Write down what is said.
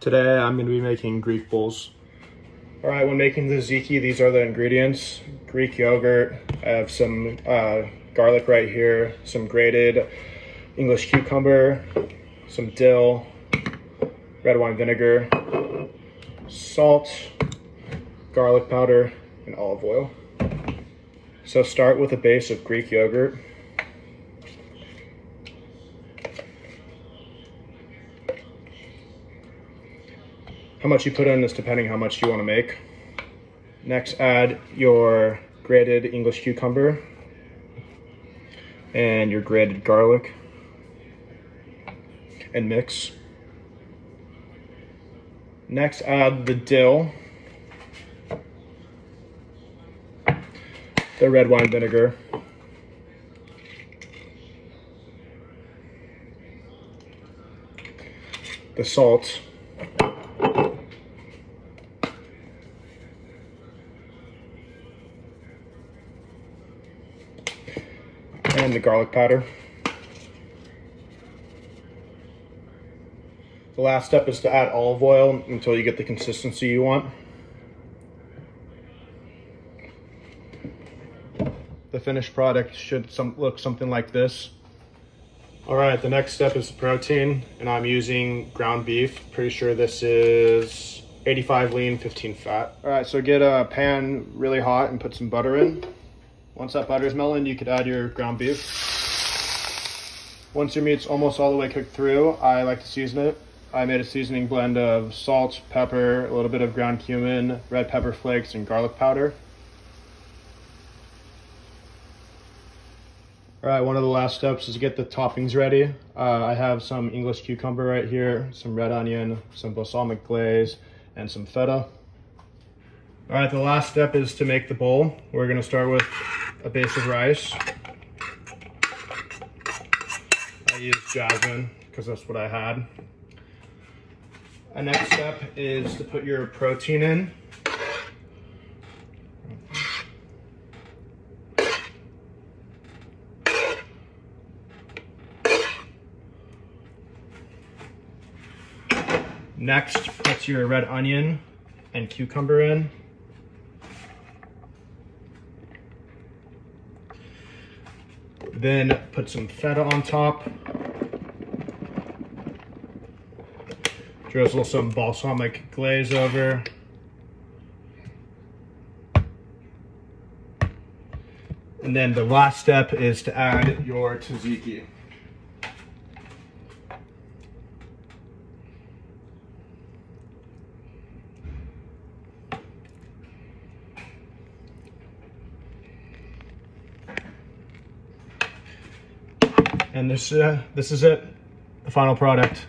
Today I'm going to be making Greek bowls. All right, when making the tzatziki, these are the ingredients. Greek yogurt, I have some uh, garlic right here, some grated English cucumber, some dill, red wine vinegar, salt, garlic powder, and olive oil. So start with a base of Greek yogurt. How much you put in is depending how much you want to make. Next, add your grated English cucumber and your grated garlic and mix. Next, add the dill, the red wine vinegar, the salt, and the garlic powder. The last step is to add olive oil until you get the consistency you want. The finished product should some, look something like this. All right, the next step is the protein, and I'm using ground beef. Pretty sure this is 85 lean, 15 fat. All right, so get a pan really hot and put some butter in. Once that butter is melting, you could add your ground beef. Once your meat's almost all the way cooked through, I like to season it. I made a seasoning blend of salt, pepper, a little bit of ground cumin, red pepper flakes, and garlic powder. All right, one of the last steps is to get the toppings ready. Uh, I have some English cucumber right here, some red onion, some balsamic glaze, and some feta. All right, the last step is to make the bowl. We're gonna start with a base of rice. I use jasmine because that's what I had. A next step is to put your protein in. Next, put your red onion and cucumber in. Then put some feta on top. Drizzle some balsamic glaze over. And then the last step is to add your tzatziki. And this, uh, this is it, the final product.